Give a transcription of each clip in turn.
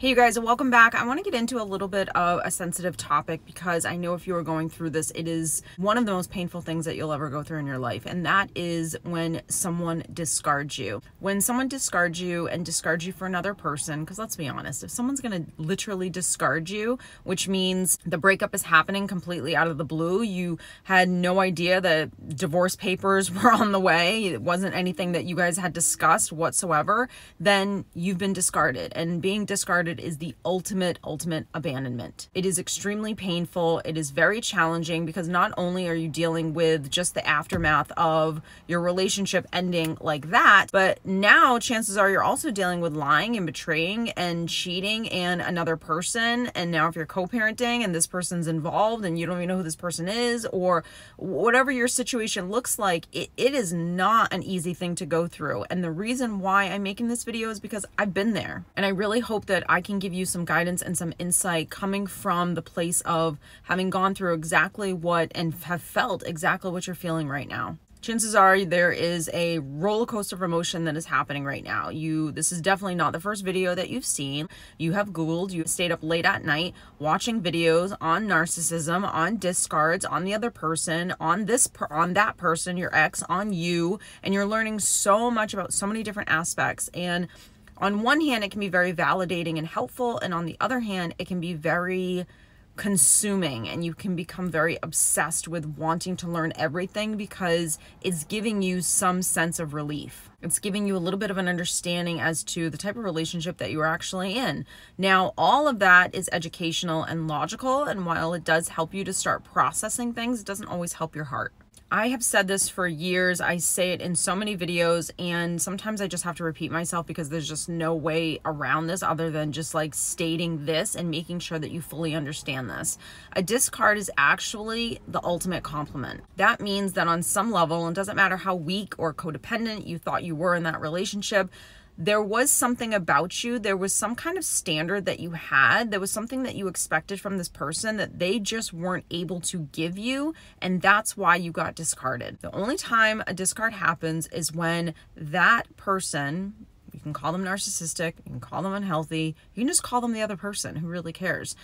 Hey you guys, and welcome back. I want to get into a little bit of a sensitive topic because I know if you are going through this, it is one of the most painful things that you'll ever go through in your life, and that is when someone discards you. When someone discards you and discards you for another person, because let's be honest, if someone's going to literally discard you, which means the breakup is happening completely out of the blue, you had no idea that divorce papers were on the way, it wasn't anything that you guys had discussed whatsoever, then you've been discarded. And being discarded is the ultimate, ultimate abandonment. It is extremely painful. It is very challenging because not only are you dealing with just the aftermath of your relationship ending like that, but now chances are you're also dealing with lying and betraying and cheating and another person. And now if you're co-parenting and this person's involved and you don't even know who this person is or whatever your situation looks like, it, it is not an easy thing to go through. And the reason why I'm making this video is because I've been there. And I really hope that I can give you some guidance and some insight coming from the place of having gone through exactly what and have felt exactly what you're feeling right now chances are there is a roller coaster of emotion that is happening right now. You this is definitely not the first video that you've seen. You have googled, you stayed up late at night watching videos on narcissism, on discards, on the other person, on this on that person, your ex, on you, and you're learning so much about so many different aspects and on one hand, it can be very validating and helpful, and on the other hand, it can be very consuming and you can become very obsessed with wanting to learn everything because it's giving you some sense of relief. It's giving you a little bit of an understanding as to the type of relationship that you're actually in. Now, all of that is educational and logical, and while it does help you to start processing things, it doesn't always help your heart. I have said this for years. I say it in so many videos, and sometimes I just have to repeat myself because there's just no way around this other than just like stating this and making sure that you fully understand this. A discard is actually the ultimate compliment. That means that on some level, and doesn't matter how weak or codependent you thought you were in that relationship, there was something about you, there was some kind of standard that you had, there was something that you expected from this person that they just weren't able to give you, and that's why you got discarded. The only time a discard happens is when that person, you can call them narcissistic, you can call them unhealthy, you can just call them the other person who really cares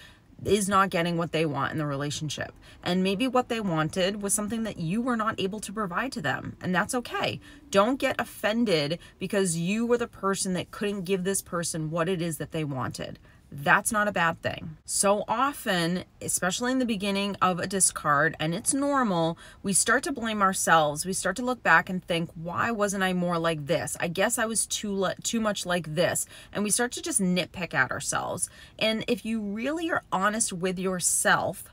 is not getting what they want in the relationship. And maybe what they wanted was something that you were not able to provide to them. And that's okay. Don't get offended because you were the person that couldn't give this person what it is that they wanted that's not a bad thing. So often, especially in the beginning of a discard, and it's normal, we start to blame ourselves. We start to look back and think, why wasn't I more like this? I guess I was too too much like this. And we start to just nitpick at ourselves. And if you really are honest with yourself,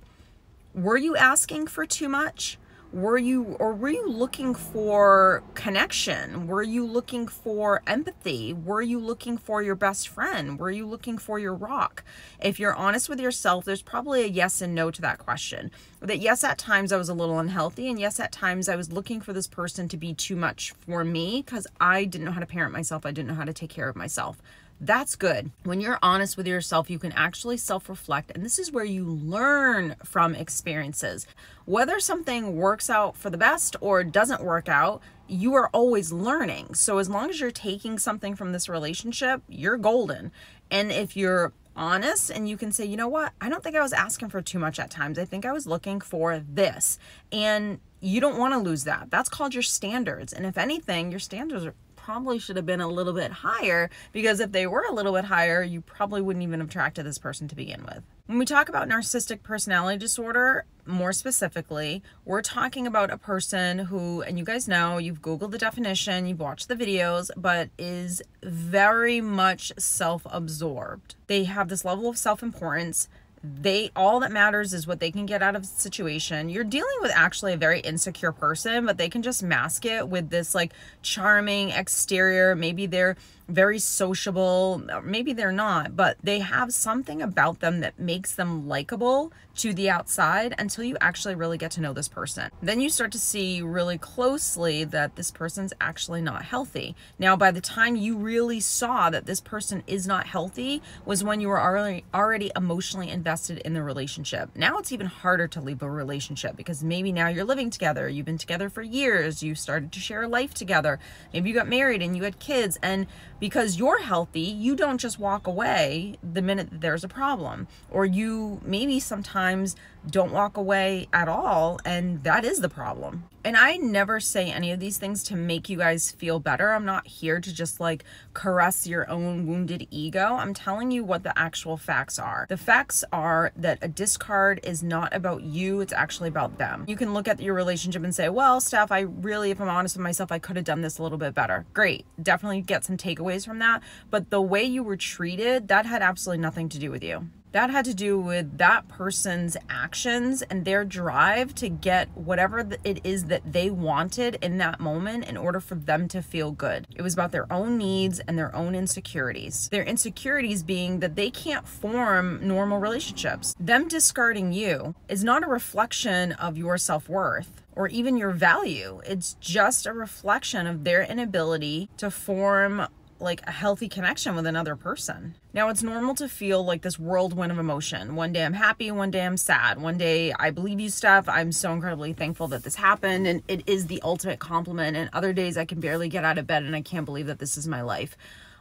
were you asking for too much? Were you or were you looking for connection? Were you looking for empathy? Were you looking for your best friend? Were you looking for your rock? If you're honest with yourself there's probably a yes and no to that question. That yes at times i was a little unhealthy and yes at times i was looking for this person to be too much for me because i didn't know how to parent myself. I didn't know how to take care of myself that's good. When you're honest with yourself, you can actually self reflect. And this is where you learn from experiences. Whether something works out for the best or doesn't work out, you are always learning. So as long as you're taking something from this relationship, you're golden. And if you're honest and you can say, you know what, I don't think I was asking for too much at times. I think I was looking for this. And you don't want to lose that. That's called your standards. And if anything, your standards are probably should have been a little bit higher because if they were a little bit higher, you probably wouldn't even have attracted this person to begin with. When we talk about narcissistic personality disorder, more specifically, we're talking about a person who, and you guys know, you've Googled the definition, you've watched the videos, but is very much self absorbed. They have this level of self importance Mm-hmm. they all that matters is what they can get out of the situation. You're dealing with actually a very insecure person but they can just mask it with this like charming exterior. Maybe they're very sociable. Maybe they're not but they have something about them that makes them likable to the outside until you actually really get to know this person. Then you start to see really closely that this person's actually not healthy. Now by the time you really saw that this person is not healthy was when you were already already emotionally invested in the relationship. Now it's even harder to leave a relationship because maybe now you're living together, you've been together for years, you started to share a life together. Maybe you got married and you had kids and because you're healthy, you don't just walk away the minute there's a problem. Or you maybe sometimes don't walk away at all, and that is the problem. And I never say any of these things to make you guys feel better. I'm not here to just like caress your own wounded ego. I'm telling you what the actual facts are. The facts are that a discard is not about you, it's actually about them. You can look at your relationship and say, well, Steph, I really, if I'm honest with myself, I could have done this a little bit better. Great. Definitely get some takeaways from that. But the way you were treated, that had absolutely nothing to do with you that had to do with that person's actions and their drive to get whatever it is that they wanted in that moment in order for them to feel good. It was about their own needs and their own insecurities. Their insecurities being that they can't form normal relationships. Them discarding you is not a reflection of your self worth or even your value. It's just a reflection of their inability to form like a healthy connection with another person. Now, it's normal to feel like this whirlwind of emotion. One day I'm happy, one day I'm sad. One day I believe you Steph. I'm so incredibly thankful that this happened and it is the ultimate compliment. And other days I can barely get out of bed and I can't believe that this is my life.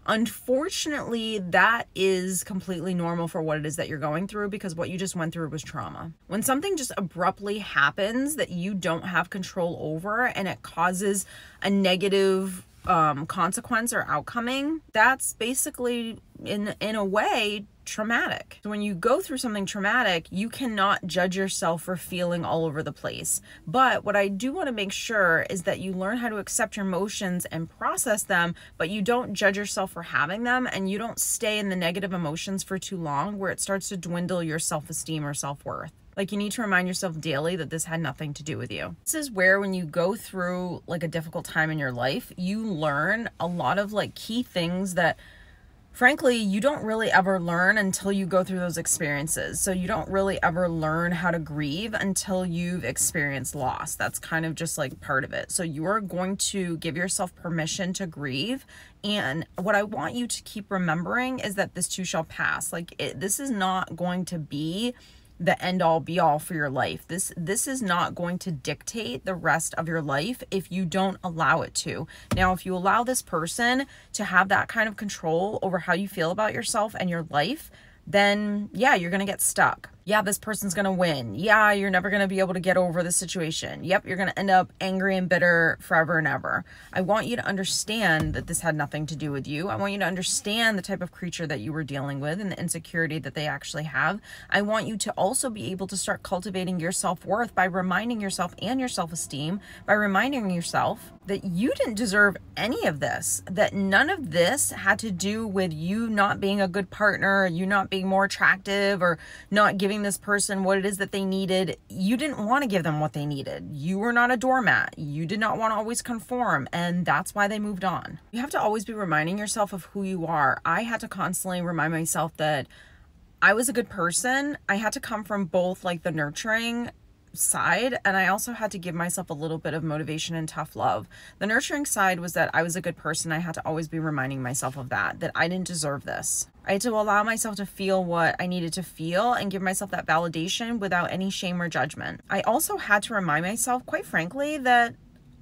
Unfortunately, that is completely normal for what it is that you're going through because what you just went through was trauma. When something just abruptly happens that you don't have control over and it causes a negative um, consequence or outcoming, that's basically in in a way traumatic. So when you go through something traumatic, you cannot judge yourself for feeling all over the place. But what I do want to make sure is that you learn how to accept your emotions and process them, but you don't judge yourself for having them and you don't stay in the negative emotions for too long where it starts to dwindle your self-esteem or self-worth. Like you need to remind yourself daily that this had nothing to do with you. This is where when you go through like a difficult time in your life, you learn a lot of like key things that frankly, you don't really ever learn until you go through those experiences. So you don't really ever learn how to grieve until you've experienced loss. That's kind of just like part of it. So you are going to give yourself permission to grieve. And what I want you to keep remembering is that this too shall pass. Like it, this is not going to be the end all be all for your life. This this is not going to dictate the rest of your life if you don't allow it to. Now, if you allow this person to have that kind of control over how you feel about yourself and your life, then yeah, you're going to get stuck yeah, this person's going to win. Yeah, you're never going to be able to get over the situation. Yep, you're going to end up angry and bitter forever and ever. I want you to understand that this had nothing to do with you. I want you to understand the type of creature that you were dealing with and the insecurity that they actually have. I want you to also be able to start cultivating your self worth by reminding yourself and your self esteem, by reminding yourself that you didn't deserve any of this, that none of this had to do with you not being a good partner, you not being more attractive, or not giving giving this person what it is that they needed. You didn't want to give them what they needed. You were not a doormat. You did not want to always conform, and that's why they moved on. You have to always be reminding yourself of who you are. I had to constantly remind myself that I was a good person. I had to come from both like the nurturing side and I also had to give myself a little bit of motivation and tough love. The nurturing side was that I was a good person. I had to always be reminding myself of that that I didn't deserve this. I had to allow myself to feel what I needed to feel and give myself that validation without any shame or judgment. I also had to remind myself quite frankly that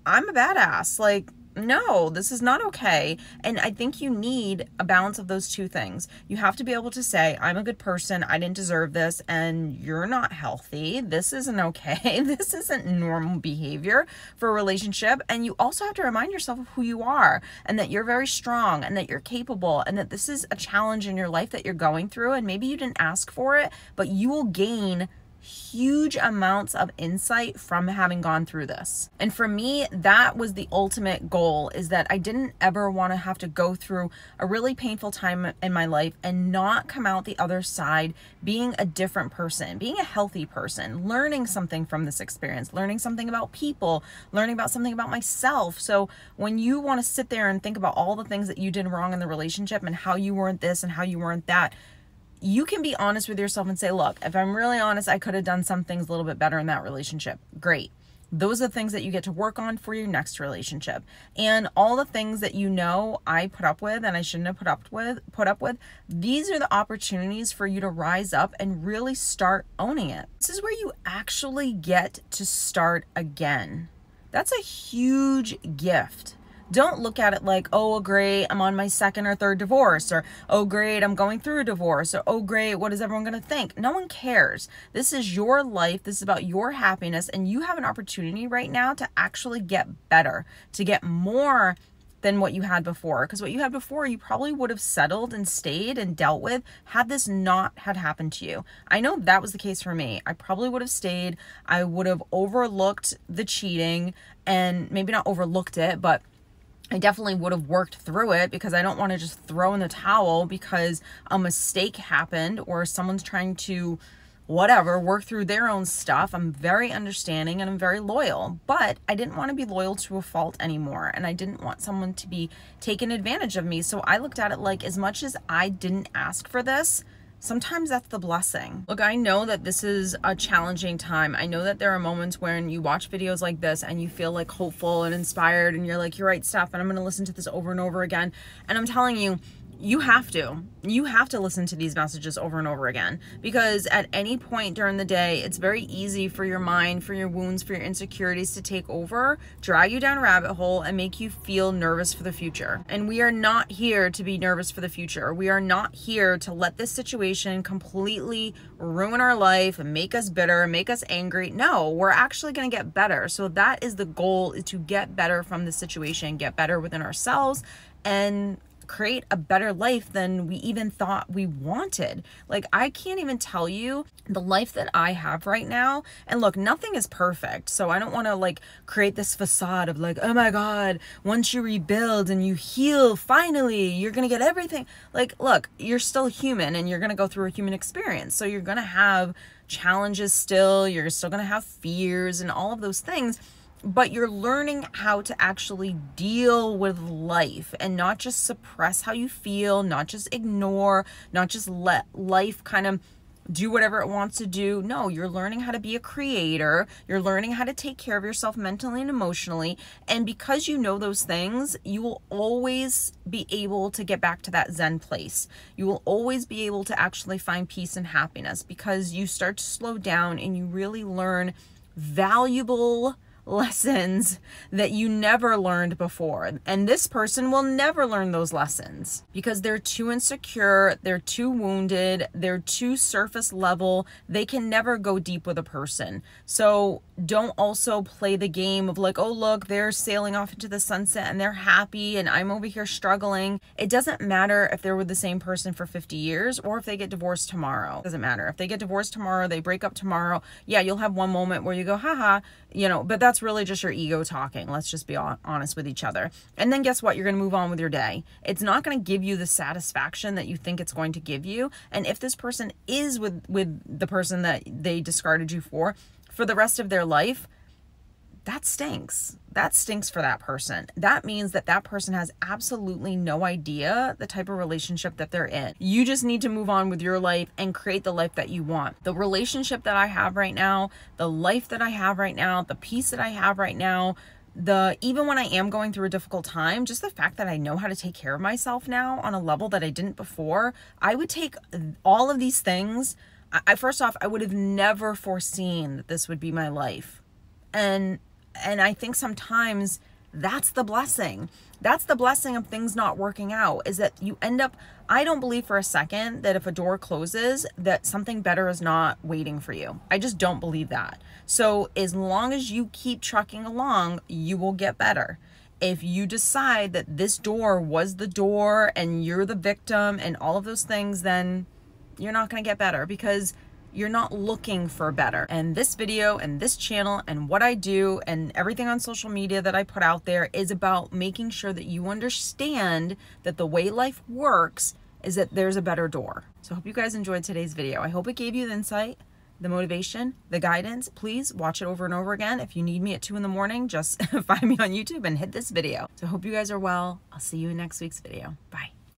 I'm a badass. Like no, this is not okay. And I think you need a balance of those two things. You have to be able to say, I'm a good person, I didn't deserve this, and you're not healthy. This isn't okay. This isn't normal behavior for a relationship. And you also have to remind yourself of who you are and that you're very strong and that you're capable and that this is a challenge in your life that you're going through. And maybe you didn't ask for it, but you will gain huge amounts of insight from having gone through this. And for me, that was the ultimate goal is that I didn't ever want to have to go through a really painful time in my life and not come out the other side being a different person, being a healthy person, learning something from this experience, learning something about people, learning about something about myself. So when you want to sit there and think about all the things that you did wrong in the relationship and how you weren't this and how you weren't that, you can be honest with yourself and say, look, if I'm really honest, I could have done some things a little bit better in that relationship. Great. those are the things that you get to work on for your next relationship. And all the things that you know I put up with and I shouldn't have put up with put up with, these are the opportunities for you to rise up and really start owning it. This is where you actually get to start again. That's a huge gift don't look at it like, oh, great, I'm on my second or third divorce, or oh, great, I'm going through a divorce, or oh, great, what is everyone going to think? No one cares. This is your life. This is about your happiness, and you have an opportunity right now to actually get better, to get more than what you had before because what you had before you probably would have settled and stayed and dealt with had this not had happened to you i know that was the case for me i probably would have stayed i would have overlooked the cheating and maybe not overlooked it but I definitely would have worked through it because I don't want to just throw in the towel because a mistake happened or someone's trying to whatever work through their own stuff. I'm very understanding and I'm very loyal, but I didn't want to be loyal to a fault anymore and I didn't want someone to be taking advantage of me. So I looked at it like as much as I didn't ask for this, sometimes that's the blessing. Look, I know that this is a challenging time. I know that there are moments when you watch videos like this and you feel like hopeful and inspired and you're like, you're right, Steph, and I'm to listen to this over and over again. And I'm telling you, you have to you have to listen to these messages over and over again because at any point during the day it's very easy for your mind for your wounds for your insecurities to take over drag you down a rabbit hole and make you feel nervous for the future. And we are not here to be nervous for the future. We are not here to let this situation completely ruin our life and make us bitter make us angry. No we're actually going to get better. So that is the goal is to get better from the situation get better within ourselves and create a better life than we even thought we wanted. Like, I can't even tell you the life that I have right now. And look, nothing is perfect. So I don't want to like create this facade of like, oh my God, once you rebuild and you heal, finally, you're going to get everything. Like, look, you're still human and you're going to go through a human experience. So you're going to have challenges still, you're still going to have fears and all of those things but you're learning how to actually deal with life and not just suppress how you feel, not just ignore, not just let life kind of do whatever it wants to do. No, you're learning how to be a creator. You're learning how to take care of yourself mentally and emotionally. And because you know those things, you will always be able to get back to that Zen place. You will always be able to actually find peace and happiness because you start to slow down and you really learn valuable lessons that you never learned before. And this person will never learn those lessons because they're too insecure, they're too wounded, they're too surface level. They can never go deep with a person. So don't also play the game of like, oh, look, they're sailing off into the sunset and they're happy and I'm over here struggling. It doesn't matter if they're with the same person for 50 years or if they get divorced tomorrow. It doesn't matter. If they get divorced tomorrow, they break up tomorrow. Yeah, you'll have one moment where you go, haha, you know, but that's really just your ego talking. Let's just be honest with each other. And then guess what? You're going to move on with your day. It's not going to give you the satisfaction that you think it's going to give you. And if this person is with with the person that they discarded you for for the rest of their life, that stinks. That stinks for that person. That means that that person has absolutely no idea the type of relationship that they're in. You just need to move on with your life and create the life that you want. The relationship that I have right now, the life that I have right now, the peace that I have right now, the even when I am going through a difficult time, just the fact that I know how to take care of myself now on a level that I didn't before, I would take all of these things. I first off, I would have never foreseen that this would be my life. And and I think sometimes that's the blessing. That's the blessing of things not working out is that you end up I don't believe for a second that if a door closes that something better is not waiting for you. I just don't believe that. So as long as you keep trucking along, you will get better. If you decide that this door was the door and you're the victim and all of those things, then you're not going to get better because you're not looking for better. And this video and this channel and what I do and everything on social media that I put out there is about making sure that you understand that the way life works is that there's a better door. So I hope you guys enjoyed today's video. I hope it gave you the insight, the motivation, the guidance. Please watch it over and over again. If you need me at 2 in the morning, just find me on YouTube and hit this video. So I hope you guys are well. I'll see you in next week's video. Bye.